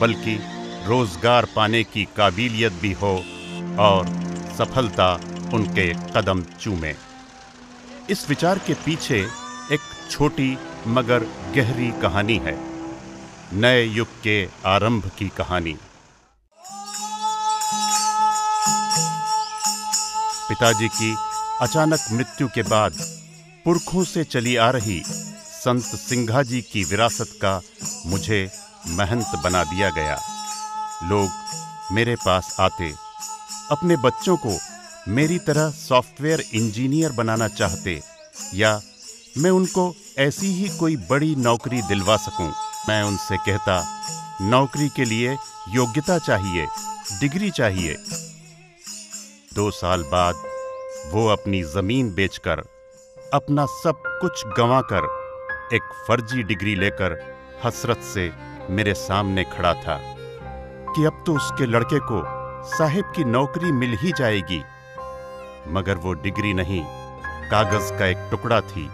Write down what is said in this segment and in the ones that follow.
बल्कि रोज़गार पाने की काबिलियत भी हो और सफलता उनके कदम चूमे। इस विचार के पीछे एक छोटी मगर गहरी कहानी है, नए युग के आरंभ की कहानी। पिताजी की अचानक मृत्यु के बाद पुरखों से चली आ रही संत सिंघा जी की विरासत का मुझे महंत बना दिया गया। लोग मेरे पास आते। अपने बच्चों को मेरी तरह सॉफ्टवेयर इंजीनियर बनाना चाहते या मैं उनको ऐसी ही कोई बड़ी नौकरी दिलवा सकूँ। मैं उनसे कहता, नौकरी के लिए योग्यता चाहिए, डिग्री चाहिए। दो साल बाद वो अपनी ज़मीन बेचकर, अपना सब कुछ गंवाकर, एक फर्जी डिग्री लेकर हसरत से मेरे सामने खड़ा था कि अब तो उसके लड़के को साहिब की नौकरी मिल ही जाएगी। मगर वो डिग्री नहीं, कागज़ का एक टुकड़ा थी,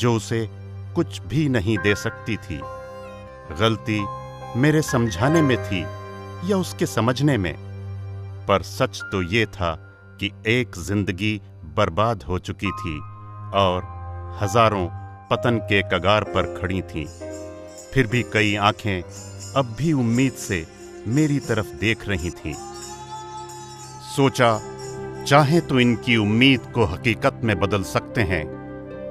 जो उसे कुछ भी नहीं दे सकती थी। गलती मेरे समझाने में थी या उसके समझने में? पर सच तो ये था कि एक ज़िंदगी बर्बाद हो चुकी थी और हज़ारों पतन के कगार पर खड़ी थीं। फिर भी कई आँखें अब भी उम्मीद से मेरी तरफ़ देख रही थीं। सोचा, चाहे तो इनकी उम्मीद को हकीकत में बदल सकते हैं।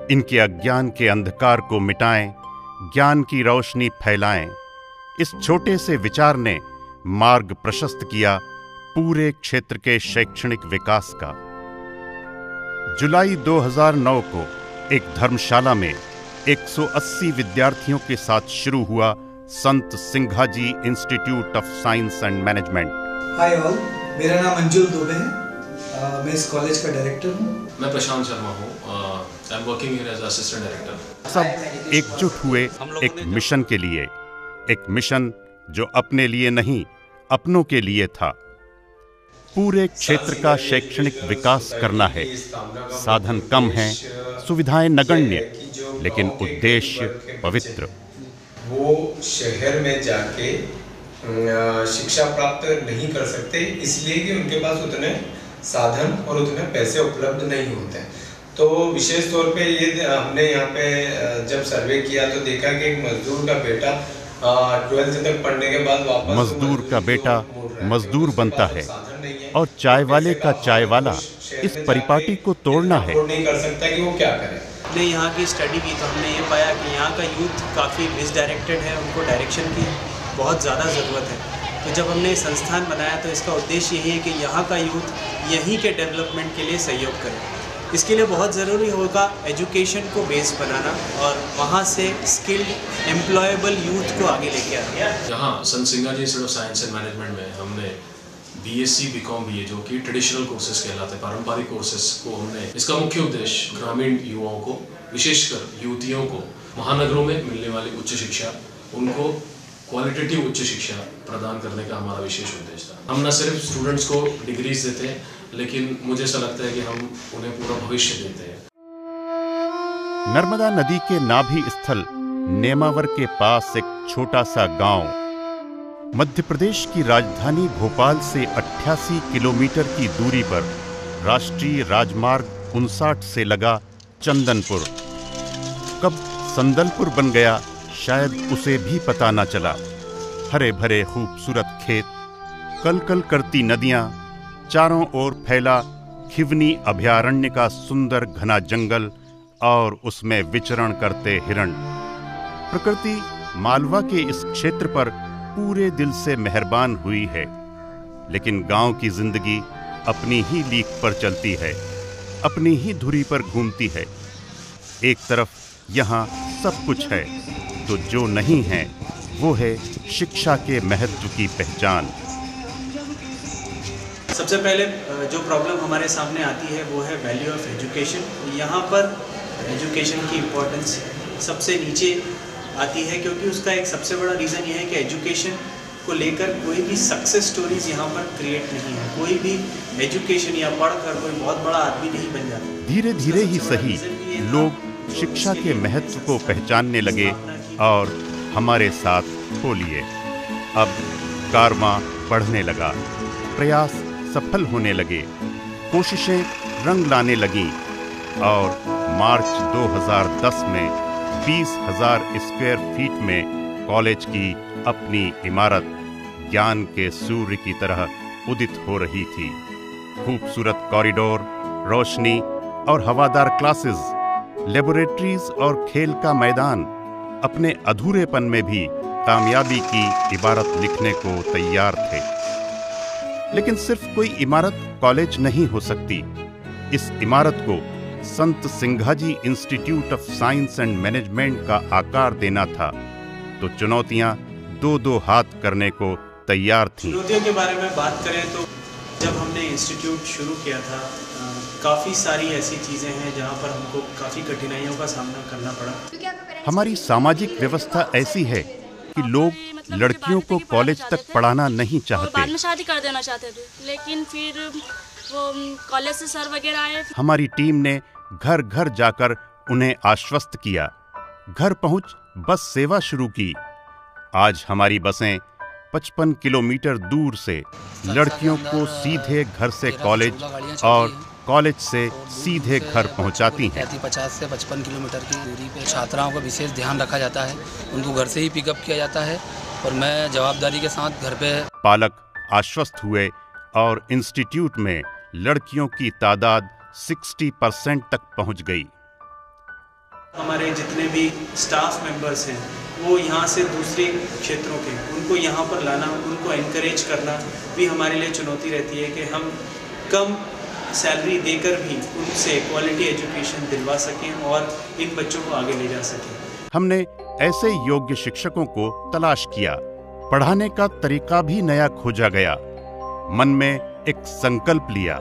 इनके अज्ञान के अंधकार को मिटाएँ, ज्ञान की रोशनी फैलाएँ। इस छोटे से विचार ने मार्ग प्रशस्त किया पूरे क्षेत्र के शैक्षणिक विकास का। जुलाई 2009 को एक धर्मशाला में 180 विद्यार्थियों के साथ शुरू हुआ Sant Singhaji institute of science and management. Hi all मेरा नाम अंजुल दुबे है। मैं इस कॉलेज का डायरेक्टर हूँ। मैं प्रशांत शर्मा हूँ। I am working here as assistant director सब एकजुट हुए एक मिशन के लिए एक मिशन जो अपने लिए नहीं अपनों के लिए था। पूरे क्षेत्र का शैक्षणिक विकास करना है। साधन कम हैं सुविधाएँ नगण्य। लेकिन उद्देश्य पवित्र। वो शहर में जाके शिक्षा प्राप्त नहीं कर सकते इसलिए कि उनके पास उतने साधन और उतने पैसे उपलब्ध नहीं होते। तो विशेष तौर पे ये हमने यहाँ पे जब सर्वे किया तो देखा कि एक मजदूर का बेटा ट्वेल्थ तक पढ़ने के बाद वापस मजदूर का बेटा मजदूर बनता है। और चाय वाले का चाय वाला इस परिपाटी को तोड़ना है। नहीं कर सकता कि वो क्या करे। हमने यहाँ की स्टडी की तो हमने ये पाया कि यहाँ का यूथ काफ़ी मिसडायरेक्टेड है, उनको डायरेक्शन की बहुत ज़्यादा ज़रूरत है। तो जब हमने संस्थान बनाया तो इसका उद्देश्य यही है कि यहाँ का यूथ यहीं के डेवलपमेंट के लिए सहयोग करे। इसके लिए बहुत ज़रूरी होगा एजुकेशन को बेस बनाना और वहाँ से स्किल्ड एम्प्लॉयबल यूथ को आगे लेके आना। यहाँ संत सिंगा जी साइंस एंड मैनेजमेंट में हमने B S C B com B A जो कि ट्रेडिशनल कोर्सेज कहलाते हैं, पारंपरिक कोर्सेज को हमने, इसका मुख्य उद्देश्य ग्रामीण युवाओं को, विशेषकर युवतियों को, महानगरों में मिलने वाली उच्च शिक्षा, उनको क्वालिटेटिव उच्च शिक्षा प्रदान करने का हमारा विशेष उद्देश्य था। हम न सिर्फ़ स्टूडेंट्स को डिग्रीज देते हैं, लेकिन मुझे ऐसा लगता है कि हम उन्हें पूरा भविष्य देते हैं। नर्मदा नदी के नाभि स्थल, नेमावर के पास एक छोटा सा गाँव मध्य प्रदेश की राजधानी भोपाल से 88 किलोमीटर की दूरी पर राष्ट्रीय राजमार्ग उनसाठ से लगा चंदनपुर। कब संदलपुर बन गया, शायद उसे भी पता न चला। हरे भरे खूबसूरत खेत कल कल करती नदियाँ, चारों ओर फैला खिवनी अभयारण्य का सुंदर घना जंगल और उसमें विचरण करते हिरण। प्रकृति मालवा के इस क्षेत्र पर पूरे दिल से मेहरबान हुई है, लेकिन गाँव की ज़िंदगी अपनी ही लीक पर चलती है, अपनी ही धुरी पर घूमती है। एक तरफ़ यहाँ सब कुछ है तो जो नहीं है, वो है शिक्षा के महत्व की पहचान। सबसे पहले जो प्रॉब्लम हमारे सामने आती है, वो है वैल्यू ऑफ़ एजुकेशन यहाँ पर एजुकेशन की इम्पोर्टेंस सबसे नीचे आती है क्योंकि उसका एक सबसे बड़ा रीज़न ये है कि एजुकेशन को लेकर कोई भी सक्सेस स्टोरीज यहाँ पर क्रिएट नहीं है। कोई भी एजुकेशन या पढ़कर कोई बहुत बड़ा आदमी नहीं बन जाता। धीरे धीरे ही सही लोग शिक्षा के महत्व को पहचानने लगे और हमारे साथ हो लिए अब कारवां बढ़ने लगा। प्रयास सफल होने लगे। कोशिशें रंग लाने लगीं। और मार्च 2010 में बीस हज़ार स्क्वायर फीट में कॉलेज की अपनी इमारत ज्ञान के सूर्य की तरह उदित हो रही थी। खूबसूरत कॉरिडोर, रोशनी और हवादार क्लासेस, लेबोरेटरीज और खेल का मैदान अपने अधूरेपन में भी कामयाबी की इबारत लिखने को तैयार थे। लेकिन सिर्फ़ कोई इमारत कॉलेज नहीं हो सकती। इस इमारत को Sant Singhaji institute of science and management का आकार देना था तो चुनौतियाँ दो दो हाथ करने को तैयार थीं। चुनौतियों के बारे में बात करें तो जब हमने इंस्टीट्यूट शुरू किया था काफ़ी सारी ऐसी चीज़ें हैं जहाँ पर हमको काफ़ी कठिनाइयों का सामना करना पड़ा। हमारी सामाजिक व्यवस्था ऐसी है कि लोग लड़कियों को कॉलेज तक पढ़ाना नहीं और बाद चाहते में शादी कर देना चाहते थे लेकिन फिर वो कॉलेज से सर वगैरह आए हमारी टीम ने घर घर जाकर उन्हें आश्वस्त किया। घर पहुँच बस सेवा शुरू की। आज हमारी बसें 55 किलोमीटर दूर से लड़कियों को सीधे घर से कॉलेज और कॉलेज से सीधे घर पहुंचाती हैं। पचास से पचपन किलोमीटर की दूरी पर छात्राओं का विशेष ध्यान रखा जाता है। उनको घर से ही पिकअप किया जाता है और मैं जवाबदारी के साथ घर पे पालक आश्वस्त हुए और इंस्टीट्यूट में लड़कियों की तादाद 60 परसेंट तक पहुँच गई। हमारे जितने भी स्टाफ मेंबर्स हैं वो यहाँ से दूसरे क्षेत्रों के उनको यहाँ पर लाना उनको इनक्रेज करना भी हमारे लिए चुनौती रहती है कि हम कम सैलरी देकर भी उनसे क्वालिटी एजुकेशन दिलवा सकें और इन बच्चों को आगे ले जा सकें। हमने ऐसे योग्य शिक्षकों को तलाश किया। पढ़ाने का तरीका भी नया खोजा गया। मन में एक संकल्प लिया।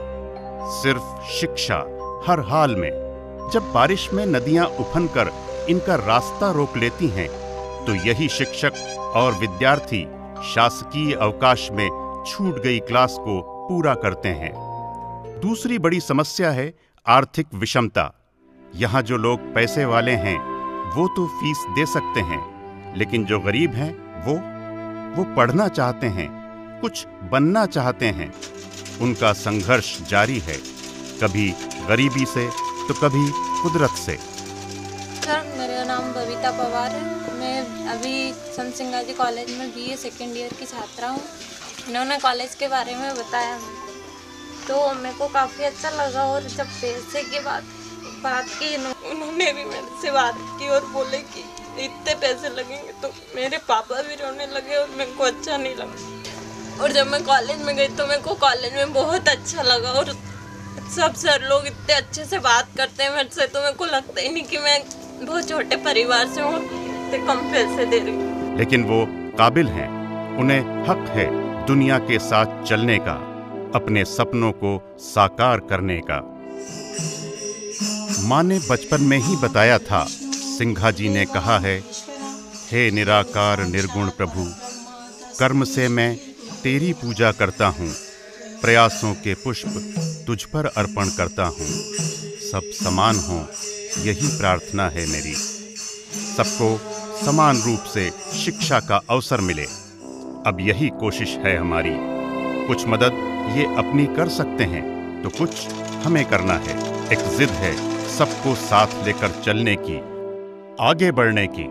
सिर्फ़ शिक्षा हर हाल में। जब बारिश में नदियाँ उफन कर इनका रास्ता रोक लेती हैं तो यही शिक्षक और विद्यार्थी शासकीय अवकाश में छूट गई क्लास को पूरा करते हैं। दूसरी बड़ी समस्या है आर्थिक विषमता। यहाँ जो लोग पैसे वाले हैं, वो तो फ़ीस दे सकते हैं, लेकिन जो गरीब हैं, वो वो पढ़ना चाहते हैं, कुछ बनना चाहते हैं। उनका संघर्ष जारी है, कभी गरीबी से तो कभी कुदरत से। सर, मेरा नाम बबीता पवार है। मैं अभी संत सिंगाजी कॉलेज में बीए सेकेंड ईयर की छात्रा हूँ। इन्होंने कॉलेज के बारे में बताया मेरे तो मेरे को काफ़ी अच्छा लगा और जब पैसे की बात बात की उन्होंने भी मेरे से बात की और बोले कि इतने पैसे लगेंगे तो मेरे पापा भी रोने लगे और मेरे को अच्छा नहीं लगा। और जब मैं कॉलेज में गई तो मेरे को कॉलेज में बहुत अच्छा लगा और सब सर लोग इतने अच्छे से बात करते हैं मेरे से तो मेरे को लगता ही नहीं कि मैं बहुत छोटे परिवार से हूँ, इतने कम पैसे दे रही लेकिन वो काबिल हैं, उन्हें हक है दुनिया के साथ चलने का, अपने सपनों को साकार करने का। माँ ने बचपन में ही बताया था, सिंघा जी ने कहा है, हे निराकार, निर्गुण प्रभु, कर्म से मैं तेरी पूजा करता हूँ। प्रयासों के पुष्प तुझ पर अर्पण करता हूँ। सब समान हों, यही प्रार्थना है मेरी। सबको समान रूप से शिक्षा का अवसर मिले। अब यही कोशिश है हमारी। कुछ मदद ये अपनी कर सकते हैं तो कुछ हमें करना है। एक जिद है सबको साथ लेकर चलने की, आगे बढ़ने की।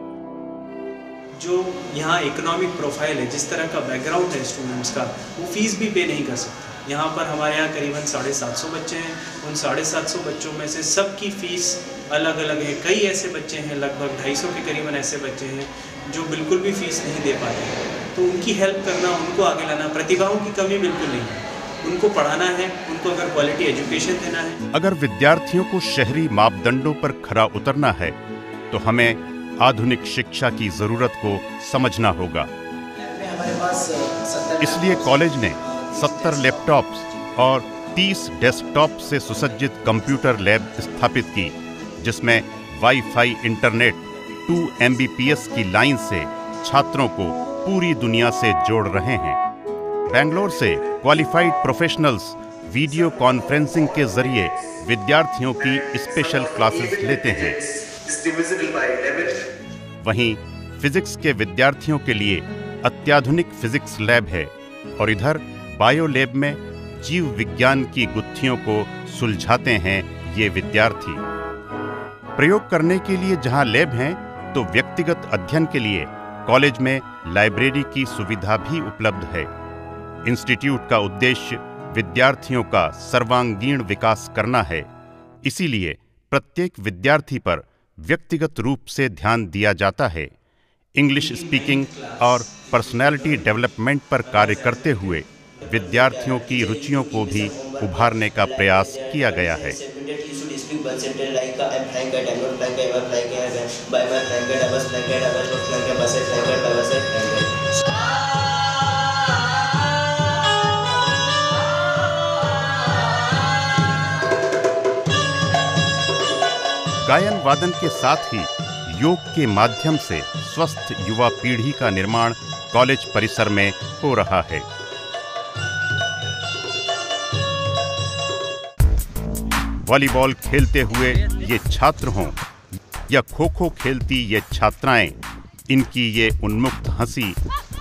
जो यहाँ इकोनॉमिक प्रोफ़ाइल है, जिस तरह का बैकग्राउंड है स्टूडेंट्स का, वो फ़ीस भी पे नहीं कर सकते। यहाँ पर हमारे यहाँ करीबन साढ़े सात सौ बच्चे हैं। उन साढ़े सात सौ बच्चों में से सबकी फ़ीस अलग अलग है। कई ऐसे बच्चे हैं, लगभग ढाई सौ के करीबन ऐसे बच्चे हैं, जो बिल्कुल भी फ़ीस नहीं दे पाते तो उनकी हेल्प करना, उनको आगे लाना, प्रतिभाओं की कमी बिल्कुल नहीं है। उनको पढ़ाना है, उनको अगर क्वालिटी एजुकेशन देना है। अगर विद्यार्थियों को शहरी मापदंडों पर खरा उतरना है तो हमें आधुनिक शिक्षा की ज़रूरत को समझना होगा। इसलिए कॉलेज ने 70 लैपटॉप्स और 30 डेस्कटॉप से सुसज्जित कंप्यूटर लैब स्थापित की, जिसमें वाईफाई इंटरनेट 2 एमबीपीएस की लाइन से छात्रों को पूरी दुनिया से जोड़ रहे हैं। बेंगलोर से क्वालिफाइड प्रोफेशनल्स वीडियो कॉन्फ्रेंसिंग के ज़रिए विद्यार्थियों की स्पेशल क्लासेस लेते हैं। वहीं फिजिक्स के विद्यार्थियों के लिए अत्याधुनिक फिजिक्स लैब है और इधर बायो लैब में जीव विज्ञान की गुत्थियों को सुलझाते हैं ये विद्यार्थी। प्रयोग करने के लिए जहाँ लैब हैं तो व्यक्तिगत अध्ययन के लिए कॉलेज में लाइब्रेरी की सुविधा भी उपलब्ध है। इंस्टीट्यूट का उद्देश्य विद्यार्थियों का सर्वांगीण विकास करना है। इसीलिए प्रत्येक विद्यार्थी पर व्यक्तिगत रूप से ध्यान दिया जाता है। इंग्लिश स्पीकिंग और पर्सनैलिटी डेवलपमेंट पर कार्य करते हुए विद्यार्थियों की रुचियों को भी उभारने का प्रयास किया गया है। गायन वादन के साथ ही योग के माध्यम से स्वस्थ युवा पीढ़ी का निर्माण कॉलेज परिसर में हो रहा है। वॉलीबॉल खेलते हुए ये छात्र हों या खो खो खेलती ये छात्राएँ, इनकी ये उन्मुक्त हँसी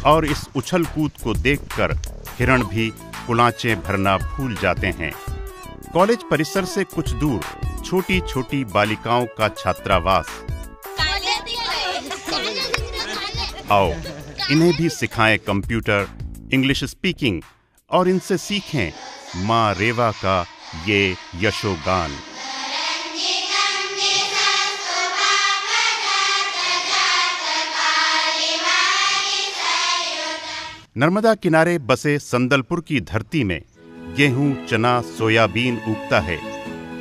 और इस उछल कूद को देखकर हिरण भी कुलांचे भरना भूल जाते हैं। कॉलेज परिसर से कुछ दूर छोटी छोटी बालिकाओं का छात्रावास। आओ इन्हें भी सिखाएँ कंप्यूटर इंग्लिश स्पीकिंग और इनसे सीखें माँ रेवा का ये यशोगान। नर्मदा किनारे बसे संदलपुर की धरती में गेहूँ चना सोयाबीन उगता है।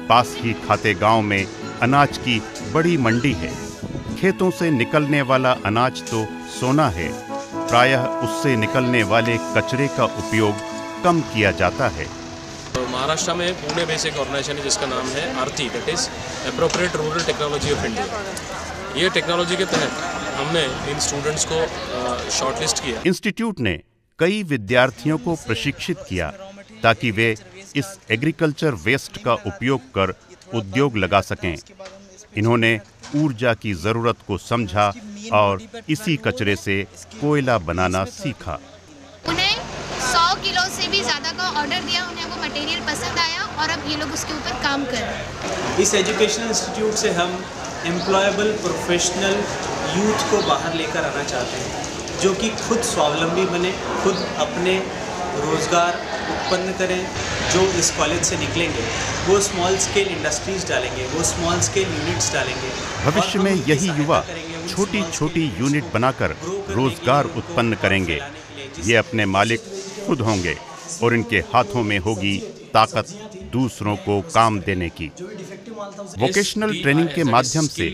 पास ही खाते गाँव में अनाज की बड़ी मंडी है। खेतों से निकलने वाला अनाज तो सोना है। प्रायः उससे निकलने वाले कचरे का उपयोग कम किया जाता है। तो महाराष्ट्र में पुणे बेसिक ऑर्गेनाइजेशन है जिसका नाम है ARTI that is appropriate rural technology of India ये टेक्नोलॉजी के तहत हमने इन स्टूडेंट्स को शॉर्टलिस्ट किया। इंस्टीट्यूट ने कई विद्यार्थियों को प्रशिक्षित किया ताकि वे इस एग्रीकल्चर वेस्ट का उपयोग कर उद्योग लगा सकें। इन्होंने ऊर्जा की ज़रूरत को समझा और इसी कचरे से कोयला बनाना सीखा। उन्हें 100 किलो से भी ज़्यादा का ऑर्डर दिया उन्हें वो मटेरियल पसंद आया और अब ये लोग उसके ऊपर काम कर रहे हैं। इस एजुकेशनल इंस्टीट्यूट से हम एम्प्लॉयबल प्रोफेशनल यूथ को बाहर लेकर आना चाहते हैं जो कि खुद स्वावलंबी बने खुद अपने रोज़गार उत्पन्न करें जो इस कॉलेज से निकलेंगे वो स्मॉल स्केल इंडस्ट्रीज़ डालेंगे वो स्मॉल स्केल यूनिट्स डालेंगे। भविष्य में यही युवा छोटी छोटी यूनिट बनाकर रोज़गार उत्पन्न करेंगे। ये अपने मालिक खुद होंगे और इनके हाथों में होगी ताकत दूसरों को काम देने की। वोकेशनल ट्रेनिंग के माध्यम से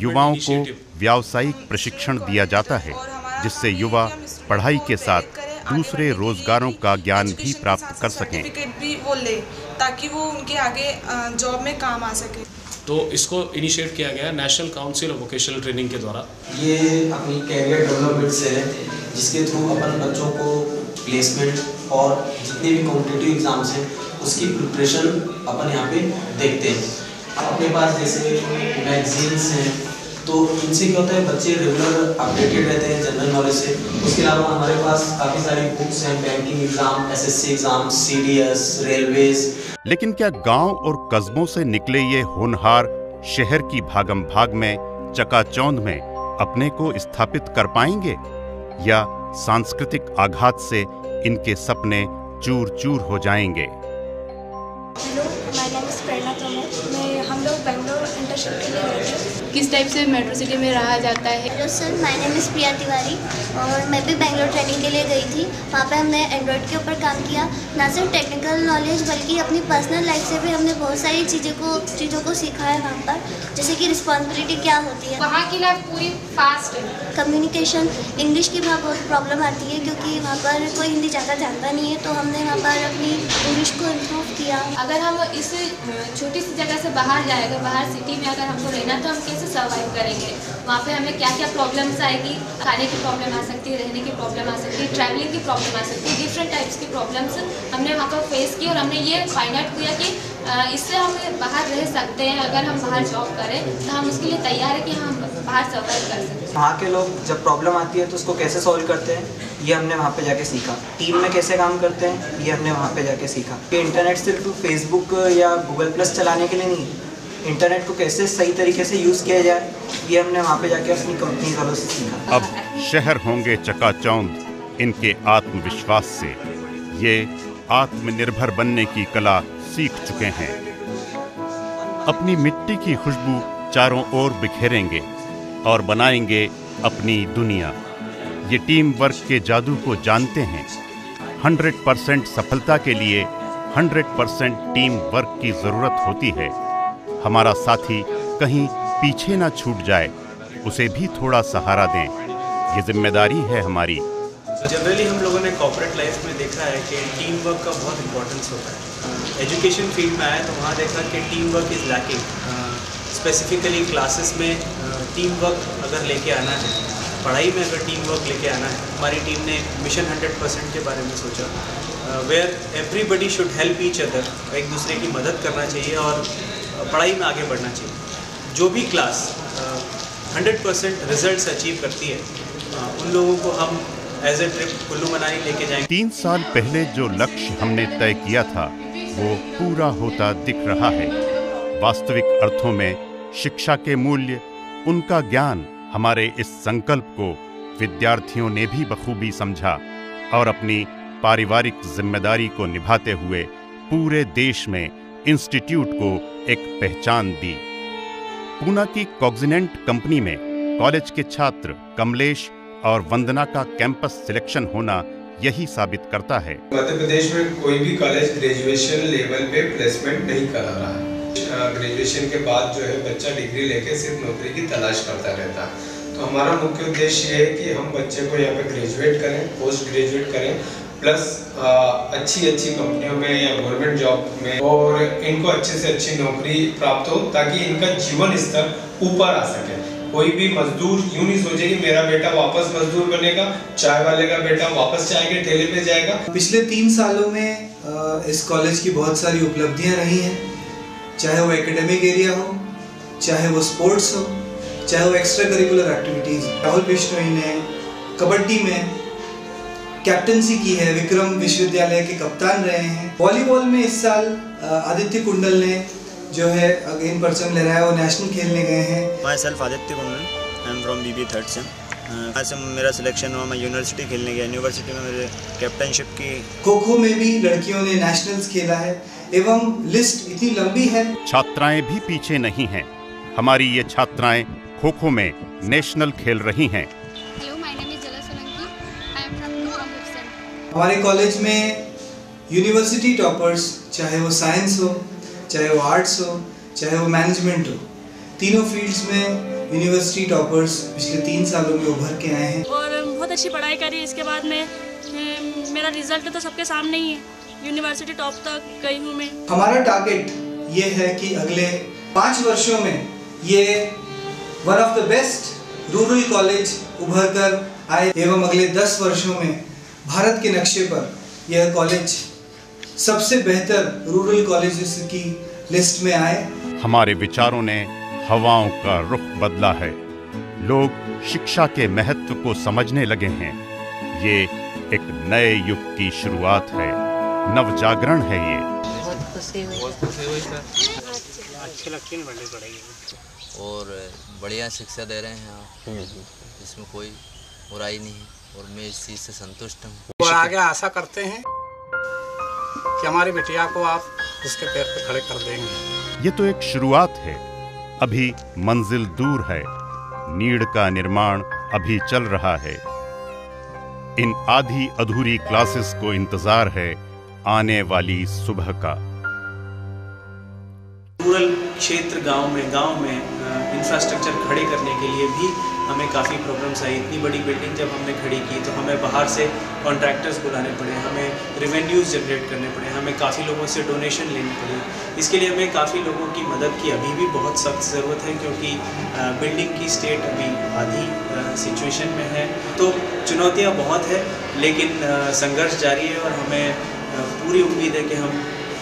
युवाओं को व्यावसायिक प्रशिक्षण दिया जाता है जिससे युवा पढ़ाई के साथ दूसरे रोजगारों का ज्ञान भी प्राप्त कर सकें। भी वो ले ताकि वो उनके आगे जॉब में काम आ सके। तो इसको इनिशिएट किया गया national council of vocational training के द्वारा। ये अपनी कैरियर डेवलपमेंट से है जिसके थ्रू अपन बच्चों को प्लेसमेंट और जितने भी कॉम्पिटेटिव एग्ज़ाम्स हैं उसकी प्रिपरेशन अपन यहाँ पे देखते हैं। अपने पास जैसे मैगजीन्स हैं तो इनसे क्या होता है बच्चे रेगुलर अपडेटेड रहते हैं जनरल नॉलेज से। उसके अलावा हमारे पास काफ़ी सारी बुक्स हैं banking exam SSC exam CDS railways लेकिन क्या गाँव और कस्बों से निकले ये होनहार शहर की भागम भाग में चकाचौंध में अपने को स्थापित कर पाएँगे? या सांस्कृतिक आघात से इनके सपने चूर चूर हो जाएँगे? Hello my name is Prerna Tomar मैं हम लोग बेंगलोर इंटर्नशिप के लिए गए थे किस टाइप से मेट्रो सिटी में रहा जाता है? Hello sir my name is Priya Tiwari और मैं भी बेंगलोर ट्रेनिंग के लिए गई थी। वहाँ पे हमने एंड्रॉयड के ऊपर काम किया। ना सिर्फ़ टेक्निकल नॉलेज बल्कि अपनी पर्सनल लाइफ से भी हमने बहुत सारी चीज़ों को चीज़ों को सीखा है वहाँ पर। जैसे कि रिस्पॉन्सिबिलिटी क्या होती है। वहाँ की लाइफ पूरी फास्ट है। कम्युनिकेशन इंग्लिश की वहाँ बहुत प्रॉब्लम आती है क्योंकि वहाँ पर कोई हिंदी ज़्यादा जानता नहीं है तो हमने वहाँ पर अपनी इंग्लिश को इम्प्रूव किया। अगर हम इस छोटी सी जगह से बाहर जाएगा बाहर सिटी में अगर हमको रहना तो हम कैसे सर्वाइव करेंगे। वहाँ पे हमें क्या क्या प्रॉब्लम्स आएगी? खाने की प्रॉब्लम आ सकती है, रहने की प्रॉब्लम आ सकती है ट्रैवलिंग की प्रॉब्लम आ सकती है डिफरेंट टाइप्स की प्रॉब्लम्स हमने वहाँ पर फेस की और हमने ये फाइंड आउट किया कि इससे हम बाहर रह सकते हैं, अगर हम बाहर जॉब करें तो हम उसके लिए तैयार है कि हम बाहर सर्वाइव कर सकें वहाँ के लोग जब प्रॉब्लम आती है तो उसको कैसे सॉल्व करते हैं? ये हमने वहाँ पे जाके सीखा। टीम में कैसे काम करते हैं? ये हमने वहाँ पे जाके सीखा। कि इंटरनेट सिर्फ़ फेसबुक या गूगल प्लस चलाने के लिए नहीं इंटरनेट को कैसे सही तरीके से यूज़ किया जाए, ये हमने वहाँ पे जाके अपनी कंपनी वालों से सीखा। अब शहर होंगे चकाचौंध, इनके आत्मविश्वास से। ये आत्मनिर्भर बनने की कला सीख चुके हैं। अपनी मिट्टी की खुशबू चारों ओर बिखेरेंगे और बनाएँगे अपनी दुनिया। ये टीम वर्क के जादू को जानते हैं। 100 परसेंट सफलता के लिए 100 परसेंट टीम वर्क की ज़रूरत होती है। हमारा साथी कहीं पीछे ना छूट जाए उसे भी थोड़ा सहारा दें। ये ज़िम्मेदारी है हमारी। जनरली हम लोगों ने कॉर्पोरेट लाइफ में देखा है कि टीम वर्क का बहुत इंपॉर्टेंस होता है। एजुकेशन फ़ील्ड में आया तो वहाँ देखा कि team work is lacking specifically classes में टीम वर्क अगर लेके आना है पढ़ाई में अगर टीम वर्क लेके आना है हमारी टीम ने मिशन 100 परसेंट के बारे में सोचा। Where everybody should help each other एक दूसरे की मदद करना चाहिए और पढ़ाई में आगे बढ़ना चाहिए। जो भी class hundred percent result achieve करती है उन लोगों को हम as a trip Kullu Manali लेके जाएँगे। तीन साल पहले जो लक्ष्य हमने तय किया था, वो पूरा होता दिख रहा है। वास्तविक अर्थों में शिक्षा के मूल्य, उनका ज्ञान हमारे इस संकल्प को विद्यार्थियों ने भी बखूबी समझा और अपनी पारिवारिक ज़िम्मेदारी को निभाते हुए पूरे देश में इंस्टीट्यूट को एक पहचान दी। पूना की कॉग्जिनेंट कंपनी में कॉलेज के छात्र कमलेश और वंदना का कैंपस सिलेक्शन होना यही साबित करता है। मध्य प्रदेश में कोई भी कॉलेज ग्रेजुएशन लेवल पे प्लेसमेंट नहीं करा रहा है। ग्रेजुएशन के बाद जो है बच्चा डिग्री लेके सिर्फ़ नौकरी की तलाश करता रहता है। तो हमारा मुख्य उद्देश्य ये है कि हम बच्चे को यहाँ पे ग्रेजुएट करें, पोस्ट ग्रेजुएट करें प्लस अच्छी अच्छी कंपनियों में या गवर्नमेंट जॉब में और इनको अच्छे से अच्छी नौकरी प्राप्त हो ताकि इनका जीवन स्तर ऊपर आ सके। कोई भी मजदूर यूँ नहीं सोचे कि मेरा बेटा वापस मजदूर बनेगा, चाय वाले का बेटा वापस चाय के ठेले पे जाएगा। पिछले तीन सालों में इस कॉलेज की बहुत सारी उपलब्धियाँ रही हैं। चाहे वो एकेडमिक एरिया हो, चाहे वो स्पोर्ट्स हो, चाहे वो extra curricular activities Rahul Bishnoi ने कबड्डी में कैप्टनसी की है विक्रम विश्वविद्यालय के कप्तान रहे हैं। वॉलीबॉल में इस साल आदित्य कुंडल ने जो है अगेन परचम ले रहा है वो नेशनल खेलने गए हैं। My self Aditya Kundal. I am from B B third sem से मेरा सिलेक्शन हुआ मैं यूनिवर्सिटी खेलने गया। यूनिवर्सिटी में मेरे कैप्टनशिप की खो खो में भी लड़कियों ने नेशनल्स खेला है एवं लिस्ट इतनी लंबी है। छात्राएँ भी पीछे नहीं हैं। हमारी ये छात्राएँ खो खो में नेशनल खेल रही हैं। हेलो हमारे कॉलेज में यूनिवर्सिटी टॉपर्स चाहे वो साइंस हो चाहे वो आर्ट्स हो चाहे वो मैनेजमेंट हो तीनों फील्ड्स में यूनिवर्सिटी टॉपर्स पिछले तीन सालों में उभर के आए हैं। और बहुत अच्छी पढ़ाई करी इसके बाद में। मेरा रिज़ल्ट तो सबके सामने ही है। यूनिवर्सिटी टॉप तक गई हूँ मैं। हमारा टारगेट ये है कि अगले पाँच वर्षों में ये one of the best rural college उभर कर आए एवं अगले दस वर्षों में भारत के नक्शे पर यह कॉलेज सबसे बेहतर रूरल कॉलेजेस की लिस्ट में आए। हमारे विचारों ने हवाओं का रुख बदला है। लोग शिक्षा के महत्व को समझने लगे हैं। ये एक नए युग की शुरुआत है। नव जागरण है ये। अच्छी है और बढ़िया शिक्षा दे रहे हैं आप। इसमें कोई बुराई नहीं और मैं इस चीज़ से संतुष्ट हूँ। और आगे आशा करते हैं कि हमारी बिटिया को आप उसके पैर पे खड़े कर देंगे। ये तो एक शुरुआत है। अभी मंजिल दूर है। नीड़ का निर्माण अभी चल रहा है। इन आधी अधूरी क्लासेस को इंतज़ार है आने वाली सुबह का। रूरल क्षेत्र गाँव में गाँव में इंफ्रास्ट्रक्चर खड़े करने के लिए भी हमें काफ़ी प्रॉब्लम्स आई। इतनी बड़ी बिल्डिंग जब हमने खड़ी की तो हमें बाहर से कॉन्ट्रैक्टर्स बुलाने पड़े, हमें रेवेन्यूज़ जनरेट करने पड़े, हमें काफ़ी लोगों से डोनेशन लेनी पड़ी। इसके लिए हमें काफ़ी लोगों की मदद की। अभी भी बहुत सख्त ज़रूरत है, क्योंकि बिल्डिंग की स्टेट अभी आधी सिचुएशन में है। तो चुनौतियाँ बहुत है, लेकिन संघर्ष जारी है और हमें पूरी उम्मीद है कि हम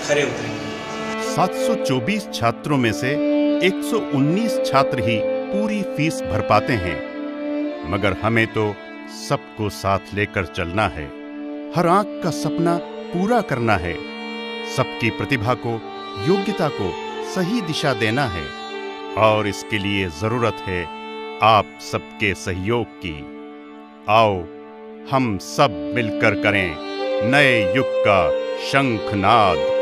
खरे उतरेंगे। 724 छात्रों में से 119 छात्र ही पूरी फ़ीस भर पाते हैं। मगर हमें तो सबको साथ लेकर चलना है। हर आँख का सपना पूरा करना है। सबकी प्रतिभा को, योग्यता को सही दिशा देना है। और इसके लिए ज़रूरत है आप सबके सहयोग की। आओ, हम सब मिलकर करें नए युग का शंखनाद।